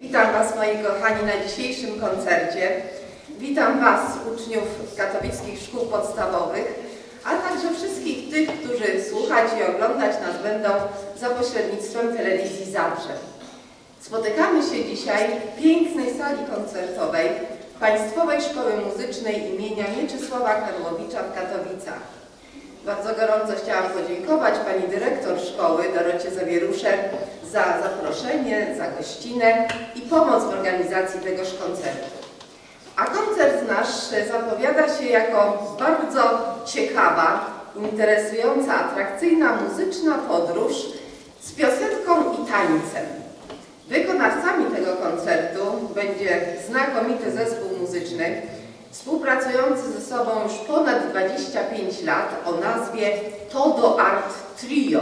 Witam Was moi kochani na dzisiejszym koncercie. Witam Was uczniów katowickich szkół podstawowych, a także wszystkich tych, którzy słuchać i oglądać nas będą za pośrednictwem telewizji Zabrze. Spotykamy się dzisiaj w pięknej sali koncertowej Państwowej Szkoły Muzycznej imienia Mieczysława Karłowicza w Katowicach. Bardzo gorąco chciałam podziękować Pani Dyrektor Szkoły Dorocie Zawierusze za zaproszenie, za gościnę i pomoc w organizacji tegoż koncertu. A koncert nasz zapowiada się jako bardzo ciekawa, interesująca, atrakcyjna muzyczna podróż z piosenką i tańcem. Wykonawcami tego koncertu będzie znakomity zespół muzyczny, współpracujący ze sobą już ponad 25 lat o nazwie Todo Art Trio.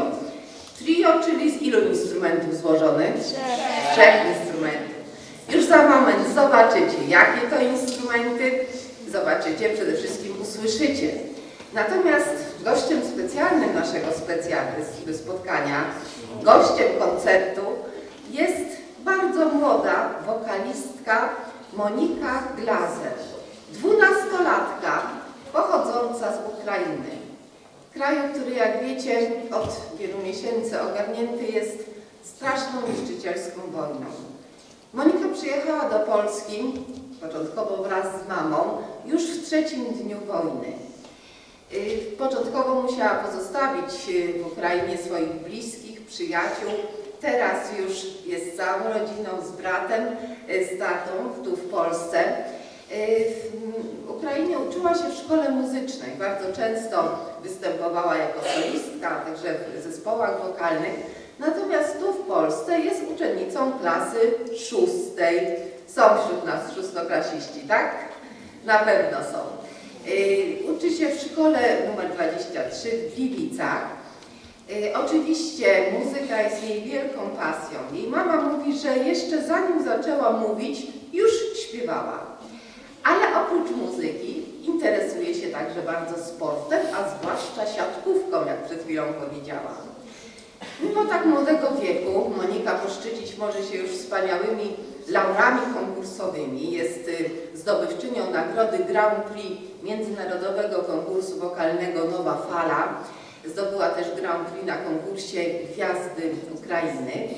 Trio, czyli z ilu instrumentów złożonych? Trzech. Trzech instrumentów. Już za moment zobaczycie, jakie to instrumenty, zobaczycie, przede wszystkim usłyszycie. Natomiast gościem specjalnym naszego specjalisty spotkania, gościem koncertu jest bardzo młoda wokalistka Monika Glazer. Dwunastolatka pochodząca z Ukrainy. Kraju, który jak wiecie od wielu miesięcy ogarnięty jest straszną niszczycielską wojną. Monika przyjechała do Polski, początkowo wraz z mamą, już w trzecim dniu wojny. Y, Początkowo musiała pozostawić y, w Ukrainie swoich bliskich, przyjaciół. Teraz już jest całą rodziną, z bratem, y, z tatą tu w Polsce. Y, W Ukrainie uczyła się w szkole muzycznej. Bardzo często występowała jako solistka, także w zespołach wokalnych. Natomiast tu w Polsce jest uczennicą klasy szóstej. Są wśród nas szóstoklasiści, tak? Na pewno są. Y, Uczy się w szkole numer 23 w Gliwicach. Y, Oczywiście muzyka jest jej wielką pasją. Jej mama mówi, że jeszcze zanim zaczęła mówić, już śpiewała. Ale oprócz muzyki interesuje się także bardzo sportem, a zwłaszcza siatkówką, jak przed chwilą powiedziałam. Mimo tak młodego wieku Monika poszczycić może się już wspaniałymi laurami konkursowymi. Jest y, zdobywczynią nagrody Grand Prix Międzynarodowego Konkursu Wokalnego Nowa Fala. Zdobyła też Grand Prix na konkursie Gwiazdy Ukrainy.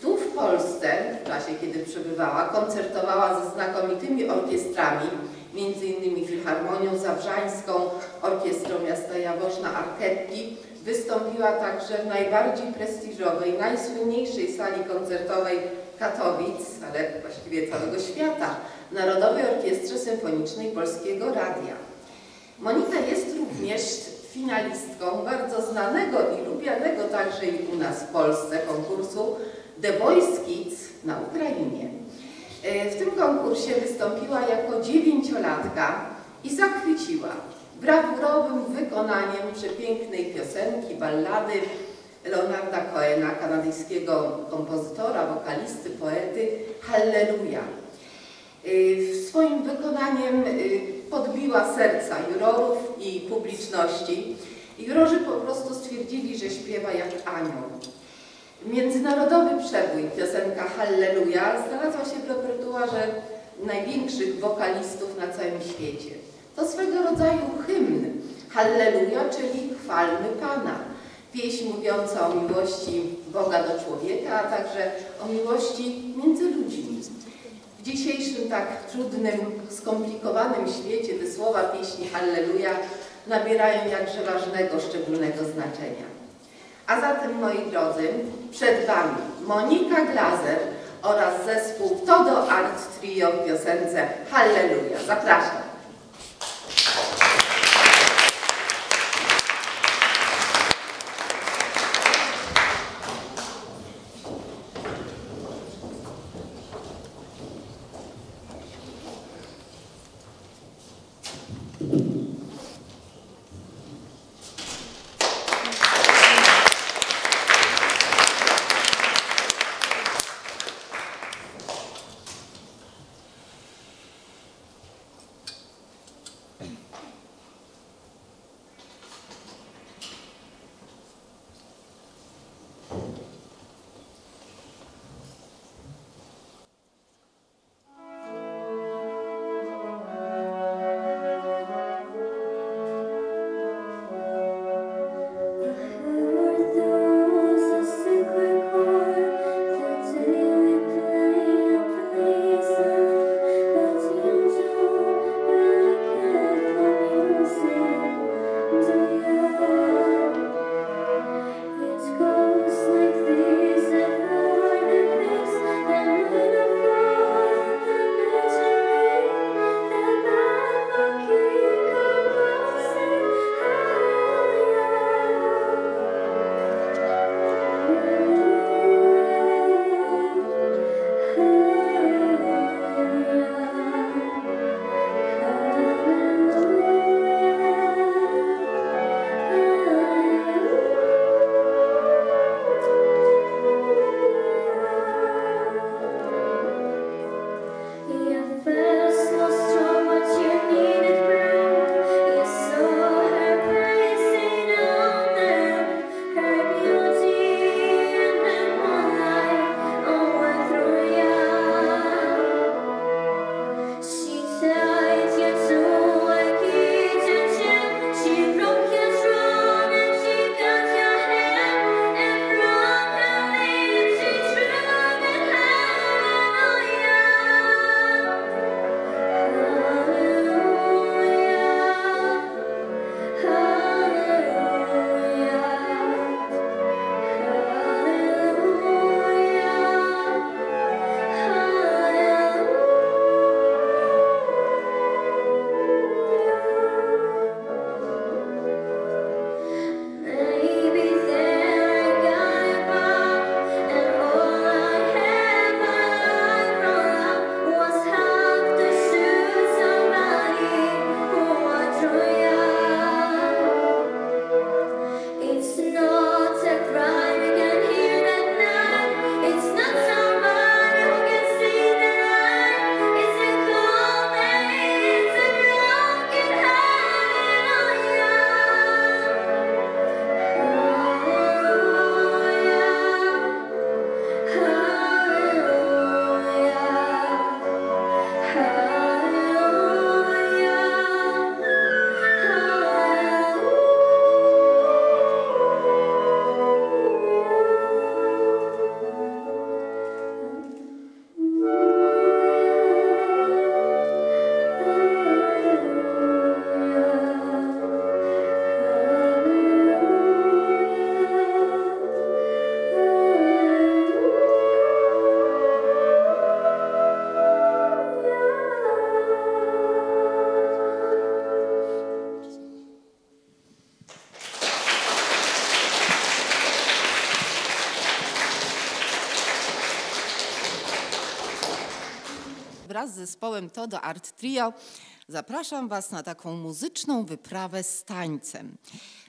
Tu w Polsce, w czasie kiedy przebywała, koncertowała ze znakomitymi orkiestrami, innymi Filharmonią Zabrzańską, Orkiestrą Miasta Jaworzna Arketki. Wystąpiła także w najbardziej prestiżowej, najsłynniejszej sali koncertowej Katowic, ale właściwie całego świata, Narodowej Orkiestrze Symfonicznej Polskiego Radia. Monika jest również finalistką bardzo znanego i lubianego także i u nas w Polsce konkursu The Voice Kids na Ukrainie. E, W tym konkursie wystąpiła jako dziewięciolatka i zachwyciła brawurowym wykonaniem przepięknej piosenki, ballady Leonarda Cohena, kanadyjskiego kompozytora, wokalisty, poety Halleluja. Y, Swoim wykonaniem y, podbiła serca jurorów i publiczności. Jurorzy po prostu stwierdzili, że śpiewa jak anioł. Międzynarodowy przebój, piosenka Halleluja, znalazła się w repertuarze największych wokalistów na całym świecie. To swego rodzaju hymn Halleluja, czyli chwalmy Pana. Pieśń mówiąca o miłości Boga do człowieka, a także o miłości między ludźmi. W dzisiejszym tak trudnym, skomplikowanym świecie te słowa pieśni Halleluja nabierają jakże ważnego, szczególnego znaczenia. A zatem, moi drodzy, przed Wami Monika Glazer oraz zespół Todo Art Trio w piosence Halleluja. Zapraszam. Wraz z zespołem Todo Art Trio zapraszam Was na taką muzyczną wyprawę z tańcem.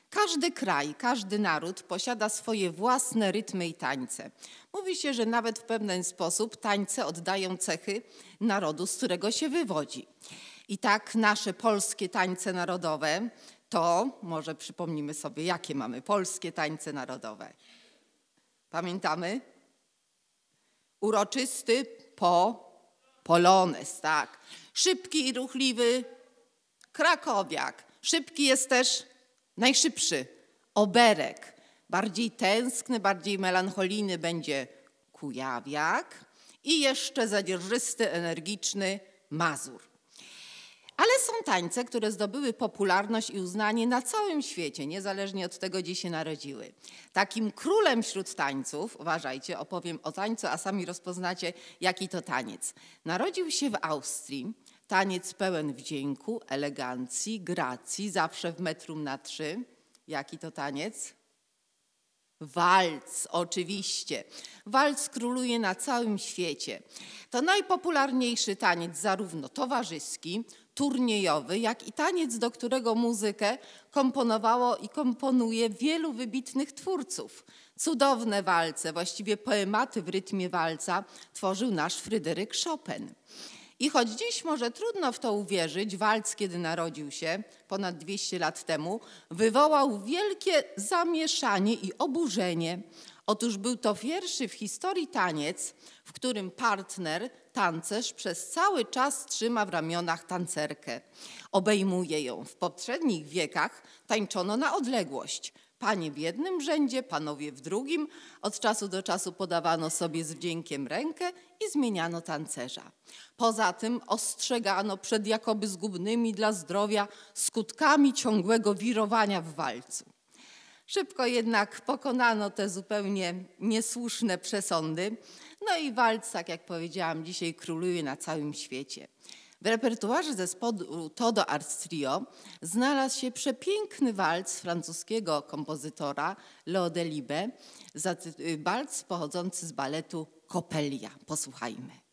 Każdy kraj, każdy naród posiada swoje własne rytmy i tańce. Mówi się, że nawet w pewien sposób tańce oddają cechy narodu, z którego się wywodzi. I tak nasze polskie tańce narodowe to, może przypomnimy sobie, jakie mamy polskie tańce narodowe. Pamiętamy? Uroczysty po polones, tak. Szybki i ruchliwy krakowiak. Szybki jest też najszybszy oberek. Bardziej tęskny, bardziej melancholijny będzie kujawiak i jeszcze zadzierżysty, energiczny mazur. Ale są tańce, które zdobyły popularność i uznanie na całym świecie, niezależnie od tego, gdzie się narodziły. Takim królem wśród tańców, uważajcie, opowiem o tańcu, a sami rozpoznacie, jaki to taniec. Narodził się w Austrii, taniec pełen wdzięku, elegancji, gracji, zawsze w metrum na trzy. Jaki to taniec? Walc, oczywiście. Walc króluje na całym świecie. To najpopularniejszy taniec, zarówno towarzyski, turniejowy, jak i taniec, do którego muzykę komponowało i komponuje wielu wybitnych twórców. Cudowne walce, właściwie poematy w rytmie walca tworzył nasz Fryderyk Chopin. I choć dziś może trudno w to uwierzyć, walc, kiedy narodził się ponad 200 lat temu, wywołał wielkie zamieszanie i oburzenie. Otóż był to pierwszy w historii taniec, w którym partner, tancerz, przez cały czas trzyma w ramionach tancerkę. Obejmuje ją. W poprzednich wiekach tańczono na odległość. Panie w jednym rzędzie, panowie w drugim. Od czasu do czasu podawano sobie z wdziękiem rękę i zmieniano tancerza. Poza tym ostrzegano przed jakoby zgubnymi dla zdrowia skutkami ciągłego wirowania w walcu. Szybko jednak pokonano te zupełnie niesłuszne przesądy. No i walc, tak jak powiedziałam, dzisiaj króluje na całym świecie. W repertuarze zespołu Todo Art Trio znalazł się przepiękny walc francuskiego kompozytora Leo Delibes, walc pochodzący z baletu Coppelia. Posłuchajmy.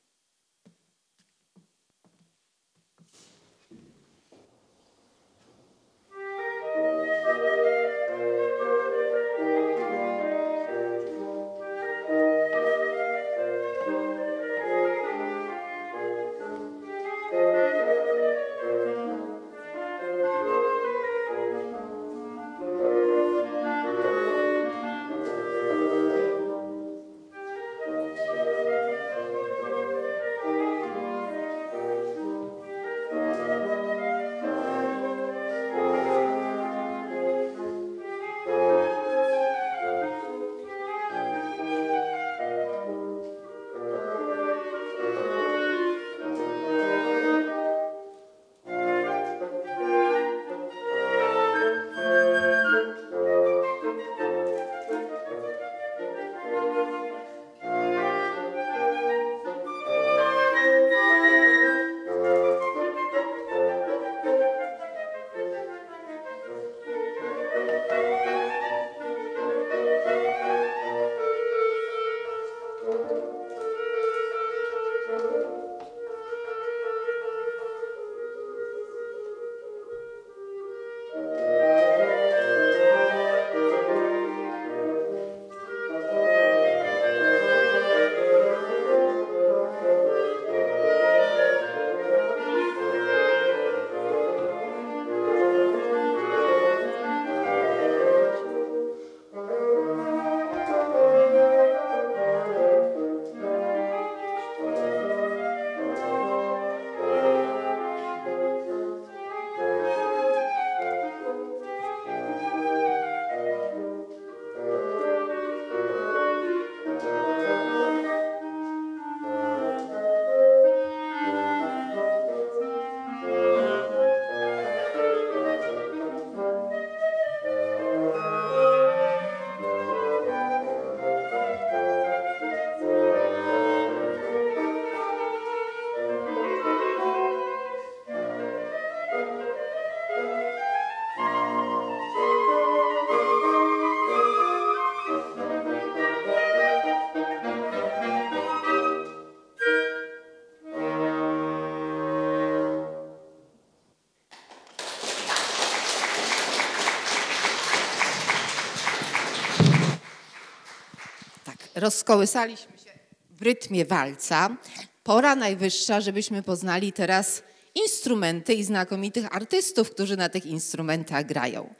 Rozkołysaliśmy się w rytmie walca. Pora najwyższa, żebyśmy poznali teraz instrumenty i znakomitych artystów, którzy na tych instrumentach grają.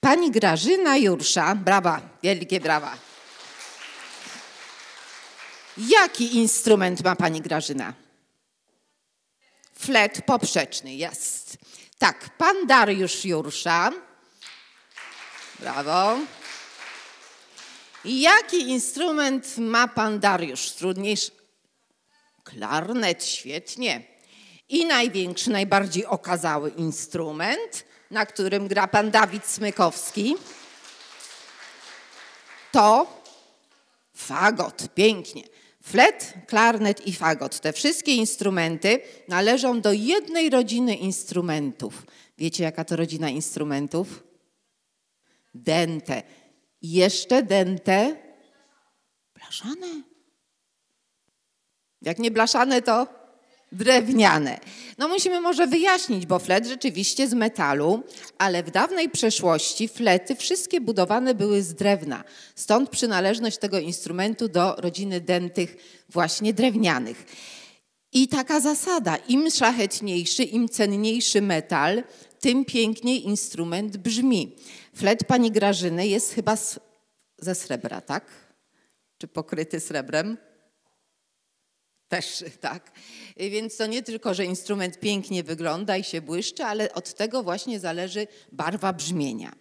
Pani Grażyna Jursza, brawa, wielkie brawa. Jaki instrument ma pani Grażyna? Flet poprzeczny, jest. Tak, pan Dariusz Jursza. Brawo. Jaki instrument ma pan Dariusz? Trudniejszy. Klarnet, świetnie. I największy, najbardziej okazały instrument, na którym gra pan Dawid Smykowski, to fagot. Pięknie. Flet, klarnet i fagot. Te wszystkie instrumenty należą do jednej rodziny instrumentów. Wiecie, jaka to rodzina instrumentów? Dente. Jeszcze dente blaszane. Jak nie blaszane, to drewniane. No musimy może wyjaśnić, bo flet rzeczywiście z metalu, ale w dawnej przeszłości flety wszystkie budowane były z drewna. Stąd przynależność tego instrumentu do rodziny dętych właśnie drewnianych. I taka zasada, im szlachetniejszy, im cenniejszy metal, tym piękniej instrument brzmi. Flet pani Grażyny jest chyba z, ze srebra, tak? Czy pokryty srebrem? Też, tak. Więc to nie tylko, że instrument pięknie wygląda i się błyszczy, ale od tego właśnie zależy barwa brzmienia.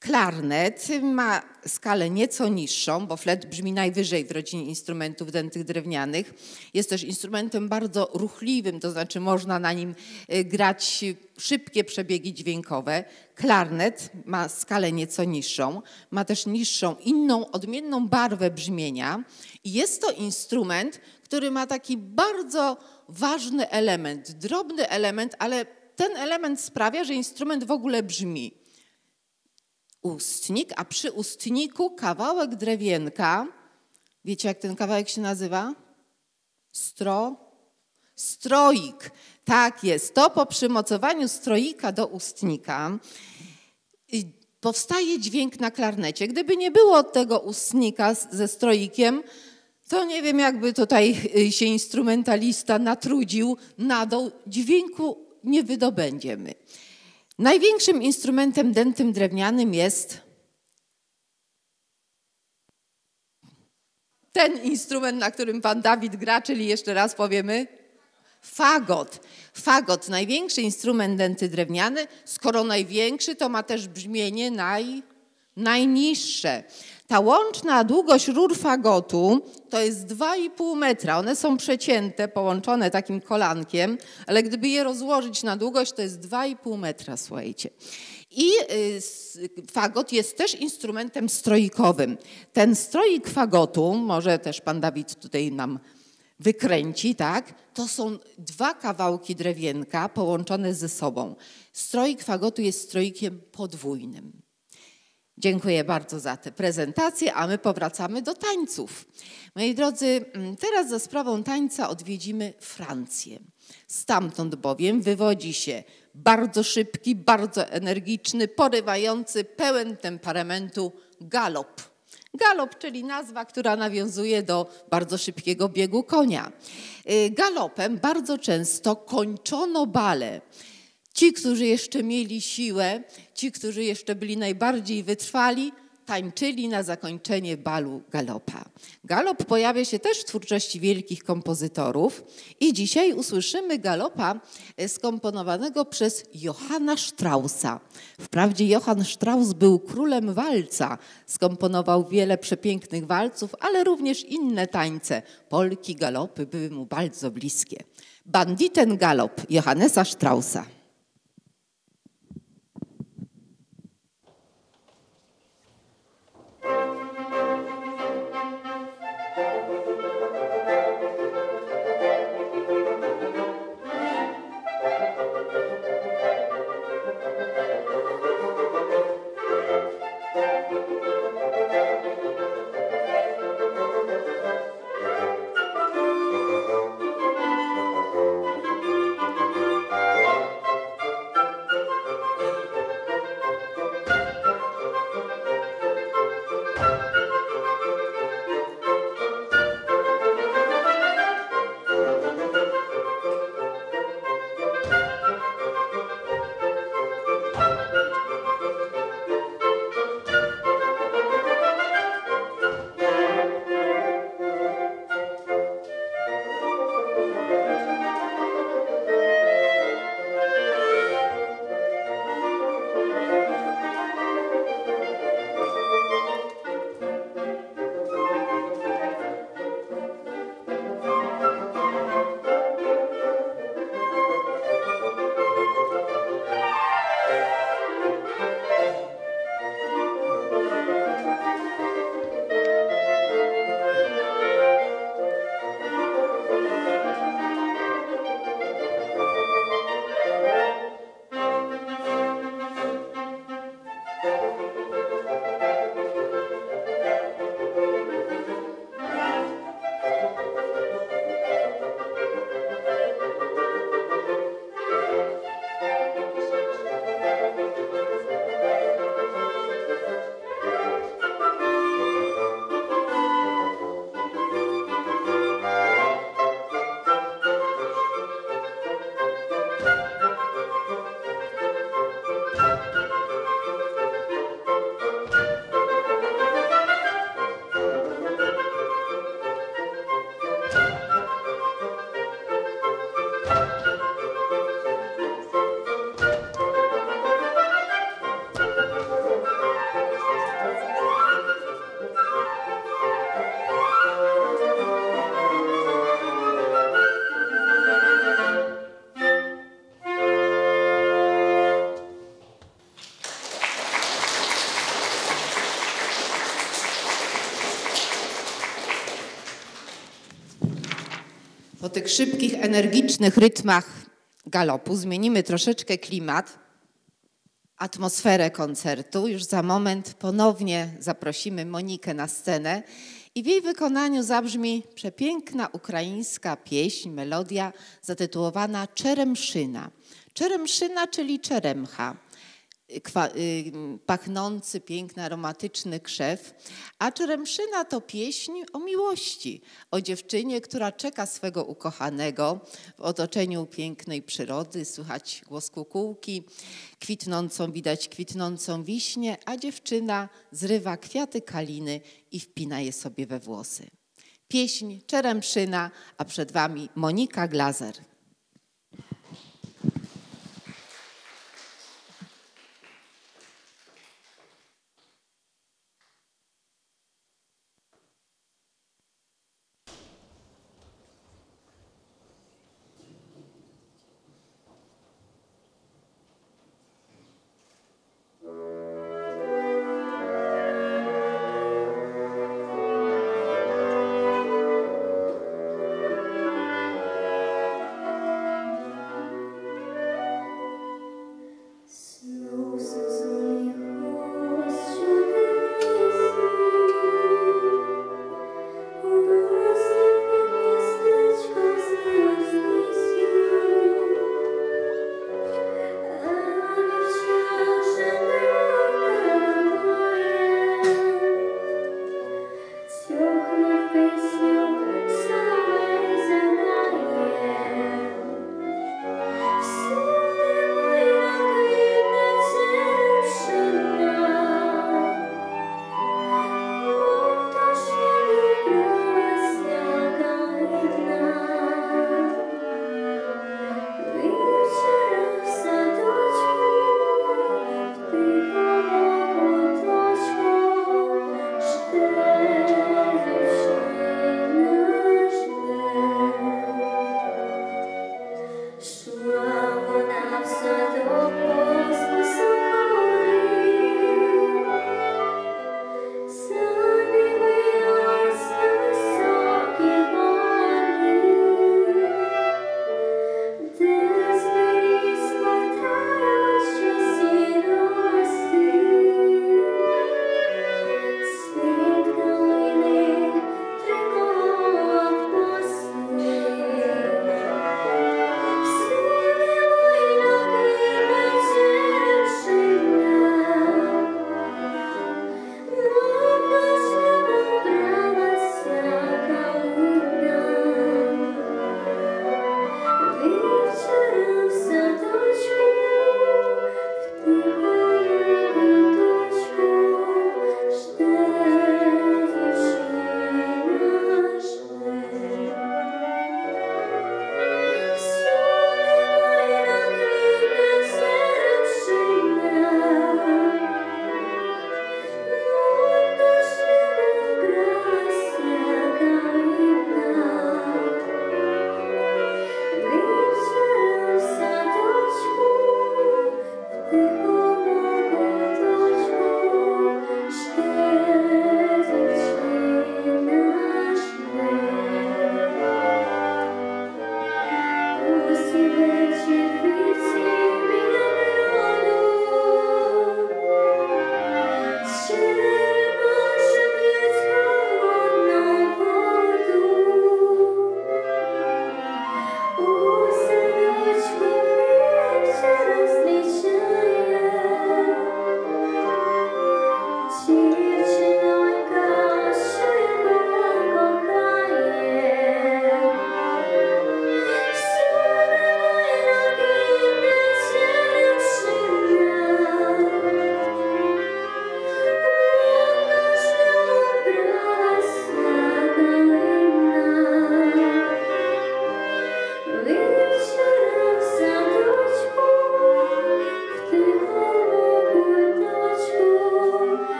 Klarnet ma skalę nieco niższą, bo flet brzmi najwyżej w rodzinie instrumentów dętych drewnianych. Jest też instrumentem bardzo ruchliwym, to znaczy można na nim y, grać szybkie przebiegi dźwiękowe. Klarnet ma skalę nieco niższą, ma też niższą, inną, odmienną barwę brzmienia. I jest to instrument, który ma taki bardzo ważny element, drobny element, ale ten element sprawia, że instrument w ogóle brzmi ustnik, a przy ustniku kawałek drewienka. Wiecie, jak ten kawałek się nazywa? Stro. Stroik. Tak jest. To po przymocowaniu stroika do ustnika powstaje dźwięk na klarnecie. Gdyby nie było tego ustnika ze stroikiem, to nie wiem, jakby tutaj y, się instrumentalista natrudził na dół. Dźwięku nie wydobędziemy. Największym instrumentem dętym drewnianym jest ten instrument, na którym pan Dawid gra, czyli jeszcze raz powiemy fagot. Fagot, największy instrument dęty drewniany. Skoro największy, to ma też brzmienie naj, najniższe. Ta łączna długość rur fagotu to jest 2,5 metra. One są przecięte, połączone takim kolankiem, ale gdyby je rozłożyć na długość, to jest 2,5 metra, słuchajcie. I y, fagot jest też instrumentem stroikowym. Ten stroik fagotu, może też pan Dawid tutaj nam wykręci, tak? To są dwa kawałki drewienka połączone ze sobą. Stroik fagotu jest stroikiem podwójnym. Dziękuję bardzo za tę prezentację, a my powracamy do tańców. Moi drodzy, mm, teraz za sprawą tańca odwiedzimy Francję. Stamtąd bowiem wywodzi się bardzo szybki, bardzo energiczny, porywający, pełen temperamentu galop. Galop, czyli nazwa, która nawiązuje do bardzo szybkiego biegu konia. Y, galopem bardzo często kończono bale. Ci, którzy jeszcze mieli siłę, ci, którzy jeszcze byli najbardziej wytrwali, tańczyli na zakończenie balu galopa. Galop pojawia się też w twórczości wielkich kompozytorów i dzisiaj usłyszymy galopa e, skomponowanego przez Johanna Straussa. Wprawdzie Johann Strauss był królem walca, skomponował wiele przepięknych walców, ale również inne tańce, polki, galopy były mu bardzo bliskie. Banditen galop Johannesa Straussa. Po tych szybkich, energicznych rytmach galopu zmienimy troszeczkę klimat, atmosferę koncertu. Już za moment ponownie zaprosimy Monikę na scenę i w jej wykonaniu zabrzmi przepiękna ukraińska pieśń, melodia zatytułowana Czeremszyna. Czeremszyna, czyli czeremcha kwa, y, pachnący, piękny, aromatyczny krzew, a Czeremszyna to pieśń o miłości, o dziewczynie, która czeka swego ukochanego w otoczeniu pięknej przyrody, słychać głos kukułki, kwitnącą, widać kwitnącą wiśnie, a dziewczyna zrywa kwiaty kaliny i wpina je sobie we włosy. Pieśń Czeremszyna, a przed Wami Monika Glazer.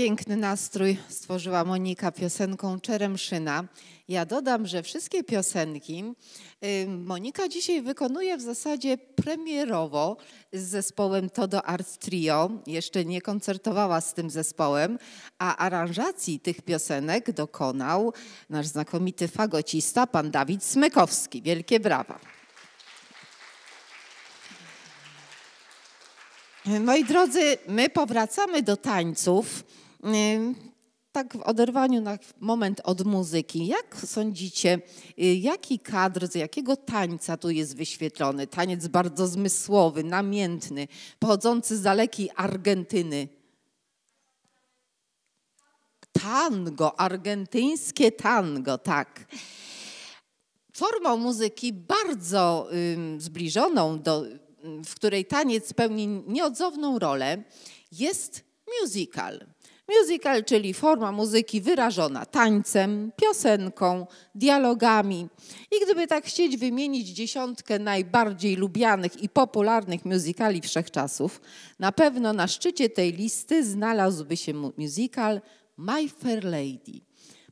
Piękny nastrój stworzyła Monika piosenką Czeremszyna. Ja dodam, że wszystkie piosenki Monika dzisiaj wykonuje w zasadzie premierowo z zespołem Todo Art Trio. Jeszcze nie koncertowała z tym zespołem, a aranżacji tych piosenek dokonał nasz znakomity fagocista, pan Dawid Smykowski. Wielkie brawa. Moi drodzy, my powracamy do tańców. Tak w oderwaniu na moment od muzyki. Jak sądzicie, y, jaki kadr, z jakiego tańca tu jest wyświetlony? Taniec bardzo zmysłowy, namiętny, pochodzący z dalekiej Argentyny. Tango, argentyńskie tango, tak. Formą muzyki bardzo zbliżoną do w której taniec pełni nieodzowną rolę, jest musical. Musical, czyli forma muzyki wyrażona tańcem, piosenką, dialogami. I gdyby tak chcieć wymienić dziesiątkę najbardziej lubianych i popularnych musicali wszechczasów, na pewno na szczycie tej listy znalazłby się musical My Fair Lady.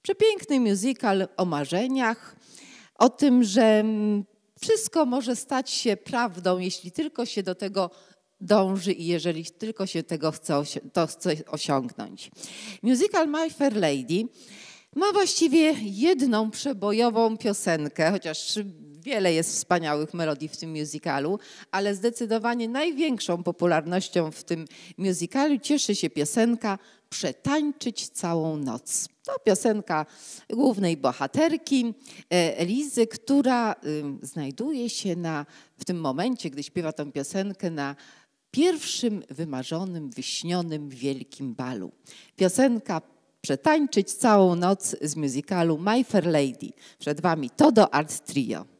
Przepiękny musical o marzeniach, o tym, że wszystko może stać się prawdą, jeśli tylko się do tego dąży i jeżeli tylko się tego chce, to chce osiągnąć. Musical My Fair Lady ma właściwie jedną przebojową piosenkę, chociaż wiele jest wspaniałych melodii w tym musicalu, ale zdecydowanie największą popularnością w tym musicalu cieszy się piosenka Przetańczyć całą noc. To piosenka głównej bohaterki e, Elizy, która znajduje się na, w tym momencie, gdy śpiewa tę piosenkę, na pierwszym wymarzonym, wyśnionym wielkim balu. Piosenka Przetańczyć całą noc z musicalu My Fair Lady. Przed Wami Todo Art Trio.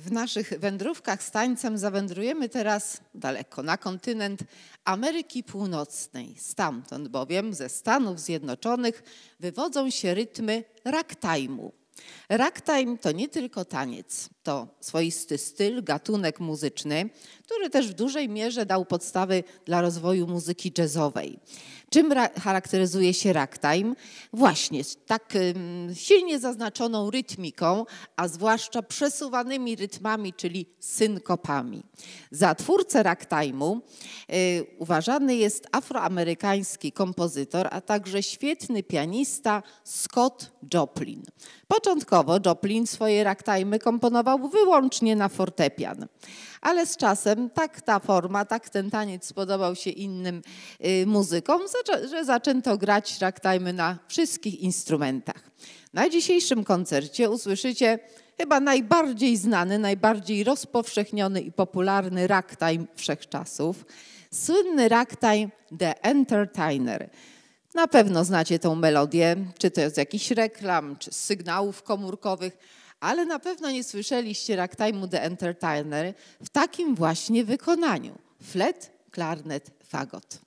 W naszych wędrówkach z tańcem zawędrujemy teraz daleko, na kontynent Ameryki Północnej. Stamtąd bowiem, ze Stanów Zjednoczonych, wywodzą się rytmy ragtime'u. Ragtime to nie tylko taniec, to swoisty styl, gatunek muzyczny, który też w dużej mierze dał podstawy dla rozwoju muzyki jazzowej. Czym ra- charakteryzuje się ragtime? Właśnie tak silnie zaznaczoną rytmiką, a zwłaszcza przesuwanymi rytmami, czyli synkopami. Za twórcę ragtime'u y, uważany jest afroamerykański kompozytor, a także świetny pianista Scott Joplin. Początkowo Joplin swoje ragtime'y komponował wyłącznie na fortepian, ale z czasem tak ta forma, tak ten taniec spodobał się innym y, muzykom, że zaczęto grać ragtime'y na wszystkich instrumentach. Na dzisiejszym koncercie usłyszycie chyba najbardziej znany, najbardziej rozpowszechniony i popularny ragtime wszechczasów. Słynny ragtime The Entertainer. Na pewno znacie tą melodię, czy to z jakichś reklam, czy z sygnałów komórkowych, ale na pewno nie słyszeliście ragtime'u The Entertainer w takim właśnie wykonaniu. Flet, klarnet, fagot.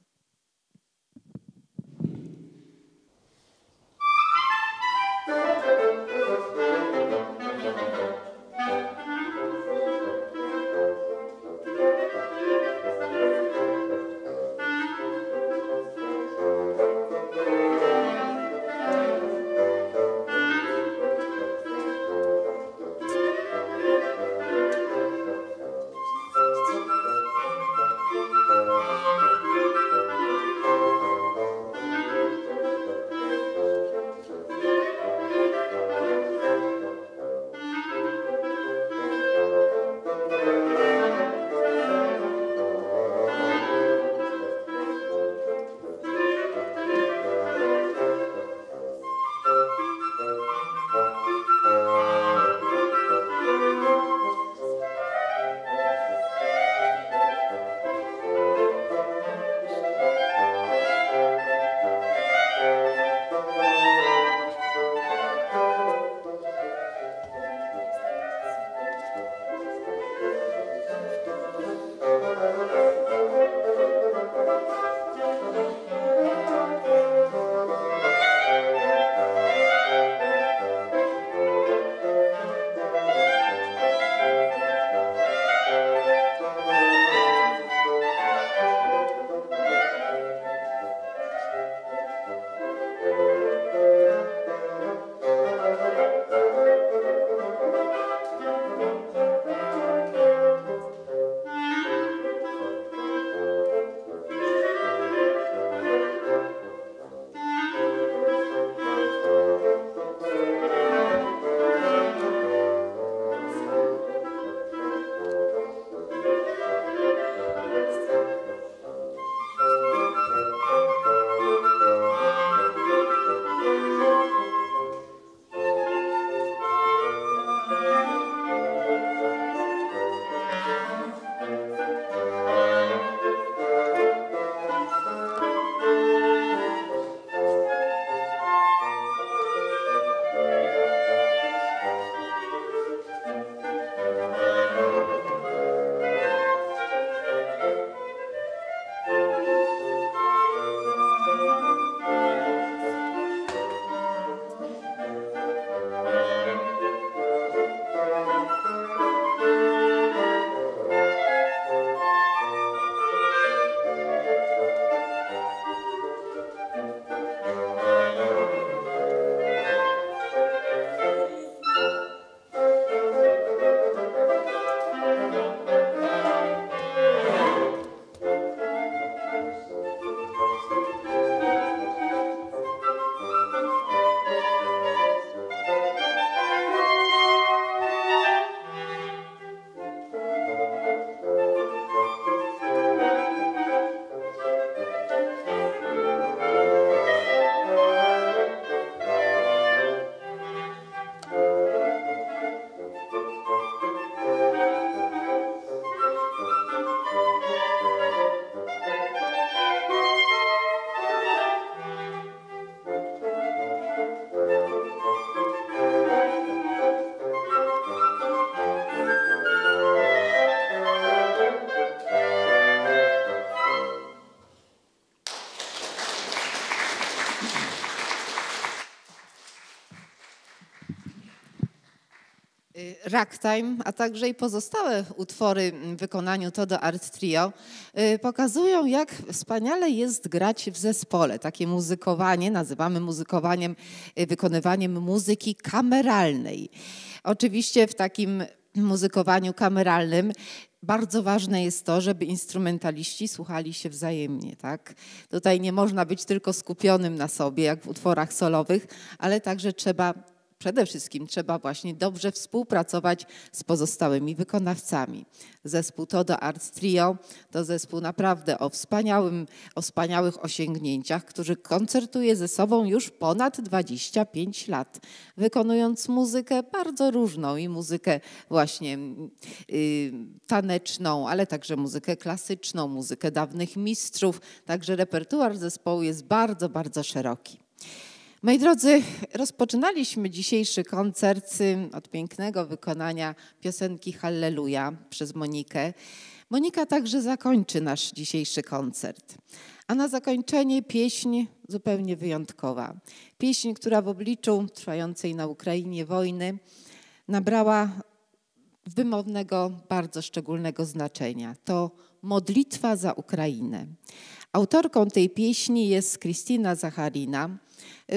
Ragtime, a także i pozostałe utwory w wykonaniu Todo Art Trio y, pokazują, jak wspaniale jest grać w zespole. Takie muzykowanie nazywamy muzykowaniem, y, wykonywaniem muzyki kameralnej. Oczywiście w takim muzykowaniu kameralnym bardzo ważne jest to, żeby instrumentaliści słuchali się wzajemnie. Tak? Tutaj nie można być tylko skupionym na sobie, jak w utworach solowych, ale także trzeba przede wszystkim trzeba właśnie dobrze współpracować z pozostałymi wykonawcami. Zespół Todo Art Trio to zespół naprawdę o, wspaniałym, o wspaniałych osiągnięciach, który koncertuje ze sobą już ponad 25 lat, wykonując muzykę bardzo różną i muzykę właśnie y, taneczną, ale także muzykę klasyczną, muzykę dawnych mistrzów. Także repertuar zespołu jest bardzo, bardzo szeroki. Moi drodzy, rozpoczynaliśmy dzisiejszy koncert od pięknego wykonania piosenki Halleluja przez Monikę. Monika także zakończy nasz dzisiejszy koncert. A na zakończenie pieśń zupełnie wyjątkowa. Pieśń, która w obliczu trwającej na Ukrainie wojny nabrała wymownego, bardzo szczególnego znaczenia. To modlitwa za Ukrainę. Autorką tej pieśni jest Krystyna Zacharina,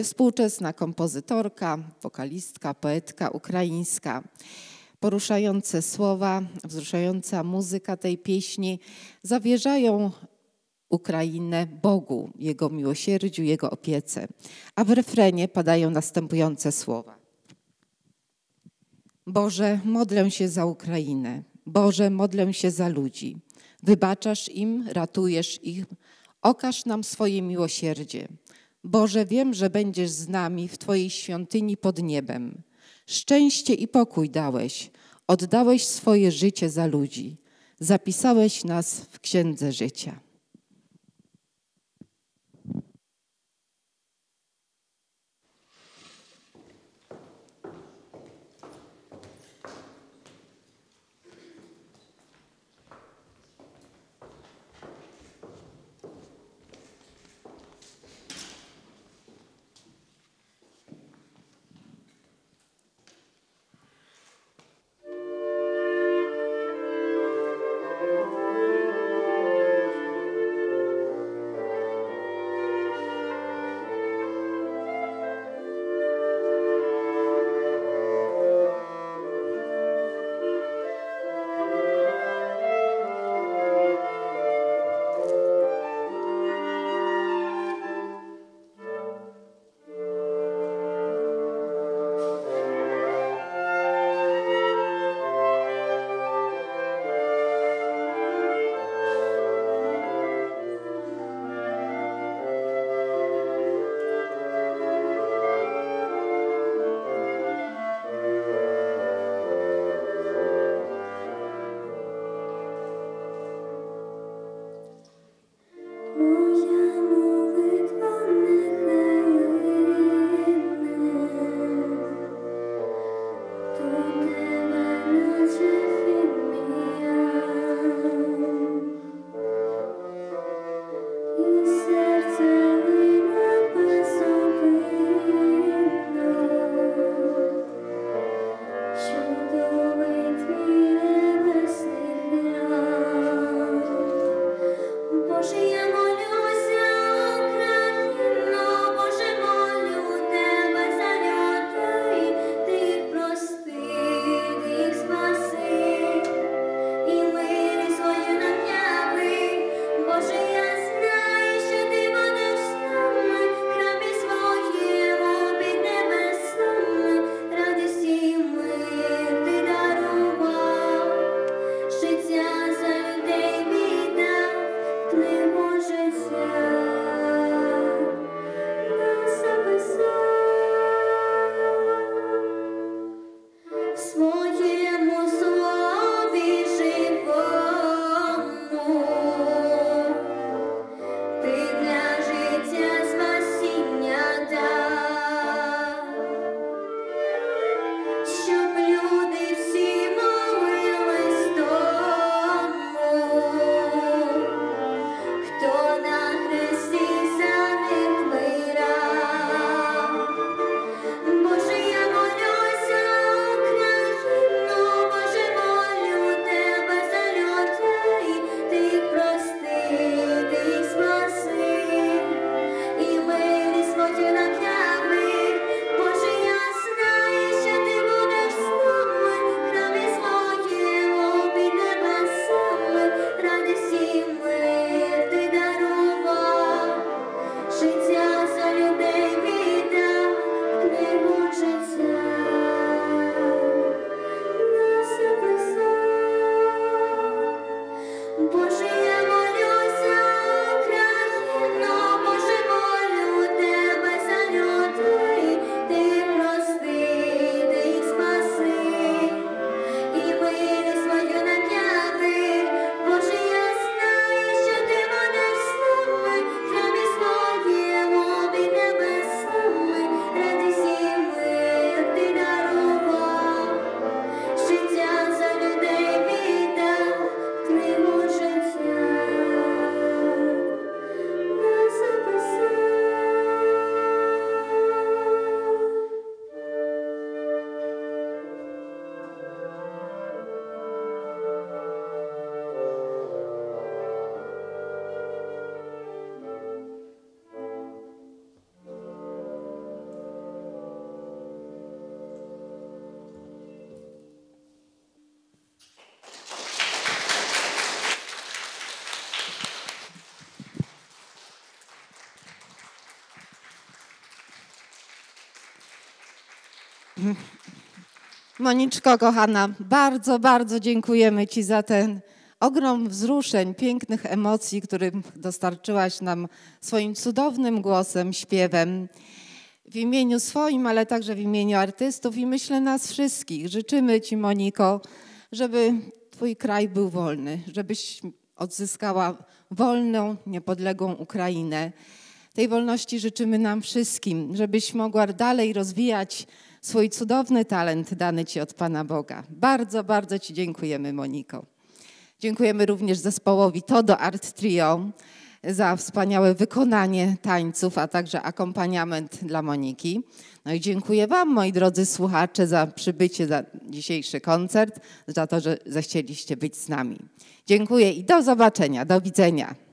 współczesna kompozytorka, wokalistka, poetka ukraińska. Poruszające słowa, wzruszająca muzyka tej pieśni zawierzają Ukrainę Bogu, Jego miłosierdziu, Jego opiece. A w refrenie padają następujące słowa. Boże, modlę się za Ukrainę. Boże, modlę się za ludzi. Wybaczasz im, ratujesz ich, okaż nam swoje miłosierdzie. Boże, wiem, że będziesz z nami w Twojej świątyni pod niebem. Szczęście i pokój dałeś, oddałeś swoje życie za ludzi, zapisałeś nas w księdze życia. Moniczko, kochana, bardzo, bardzo dziękujemy Ci za ten ogrom wzruszeń, pięknych emocji, którym dostarczyłaś nam swoim cudownym głosem, śpiewem. W imieniu swoim, ale także w imieniu artystów i myślę nas wszystkich. Życzymy Ci, Moniko, żeby Twój kraj był wolny, żebyś odzyskała wolną, niepodległą Ukrainę. Tej wolności życzymy nam wszystkim, żebyś mogła dalej rozwijać swój cudowny talent dany Ci od Pana Boga. Bardzo, bardzo Ci dziękujemy, Moniko. Dziękujemy również zespołowi Todo Art Trio za wspaniałe wykonanie tańców, a także akompaniament dla Moniki. No i dziękuję Wam, moi drodzy słuchacze, za przybycie za dzisiejszy koncert, za to, że zechcieliście być z nami. Dziękuję i do zobaczenia, do widzenia.